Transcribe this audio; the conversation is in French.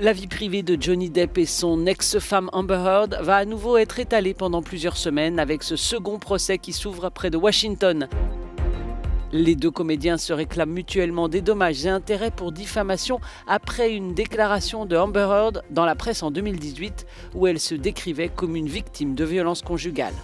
La vie privée de Johnny Depp et son ex-femme Amber Heard va à nouveau être étalée pendant plusieurs semaines avec ce second procès qui s'ouvre près de Washington. Les deux comédiens se réclament mutuellement des dommages et intérêts pour diffamation après une déclaration de Amber Heard dans la presse en 2018 où elle se décrivait comme une victime de violences conjugales.